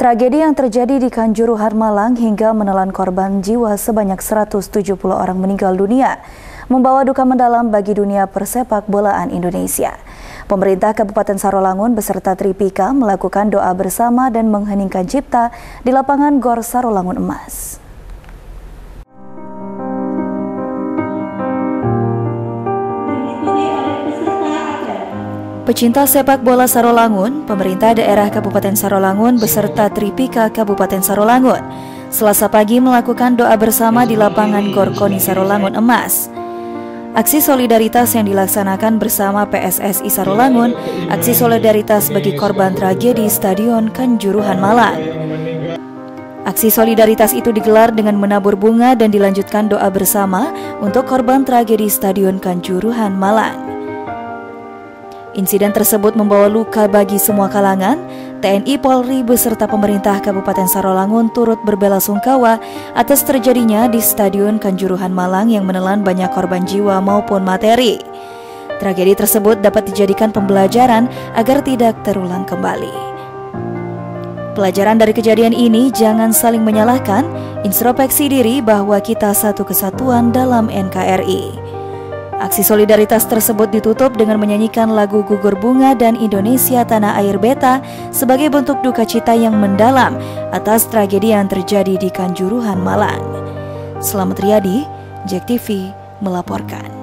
Tragedi yang terjadi di Kanjuruhan Malang hingga menelan korban jiwa sebanyak 170 orang meninggal dunia, membawa duka mendalam bagi dunia persepak bolaan Indonesia. Pemerintah Kabupaten Sarolangun beserta Tripika melakukan doa bersama dan mengheningkan cipta di lapangan Gor Sarolangun Emas. Pecinta sepak bola Sarolangun, pemerintah daerah Kabupaten Sarolangun beserta Tripika Kabupaten Sarolangun Selasa pagi melakukan doa bersama di lapangan Gorkoni Sarolangun Emas. Aksi solidaritas yang dilaksanakan bersama PSSI Sarolangun, aksi solidaritas bagi korban tragedi Stadion Kanjuruhan Malang. Aksi solidaritas itu digelar dengan menabur bunga dan dilanjutkan doa bersama untuk korban tragedi Stadion Kanjuruhan Malang. Insiden tersebut membawa luka bagi semua kalangan. TNI Polri beserta pemerintah Kabupaten Sarolangun turut berbela sungkawa atas terjadinya di Stadion Kanjuruhan Malang yang menelan banyak korban jiwa maupun materi. Tragedi tersebut dapat dijadikan pembelajaran agar tidak terulang kembali. Pelajaran dari kejadian ini jangan saling menyalahkan, introspeksi diri bahwa kita satu kesatuan dalam NKRI. Aksi solidaritas tersebut ditutup dengan menyanyikan lagu Gugur Bunga dan Indonesia Tanah Air Beta sebagai bentuk duka cita yang mendalam atas tragedi yang terjadi di Kanjuruhan Malang. Selamat Riyadi, Jack TV melaporkan.